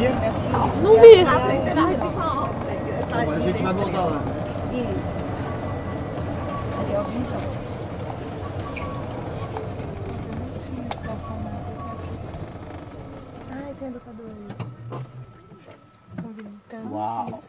sabia? Não vi. Agora a gente vai voltar lá. Isso. Ali é o. Ai, tem educador ali. Um visitante. Uau.